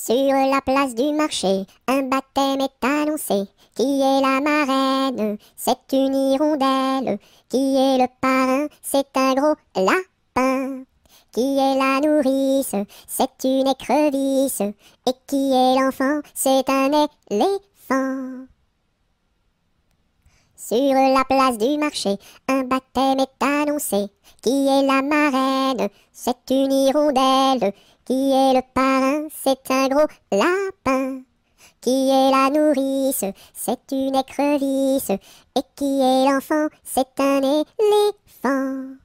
Sur la place du marché, un baptême est annoncé. Qui est la marraine? C'est une hirondelle. Qui est le parrain? C'est un gros lapin. Qui est la nourrice? C'est une écrevisse. Et qui est l'enfant? C'est un éléphant. Sur la place du marché, un baptême est annoncé. Qui est la marraine? C'est une hirondelle. Qui est le parrain? C'est un gros lapin. Qui est la nourrice? C'est une écrevisse. Et qui est l'enfant? C'est un éléphant.